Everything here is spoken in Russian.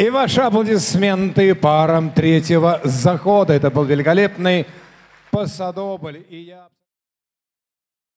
И ваши аплодисменты парам третьего захода. Это был великолепный посадобль. И я...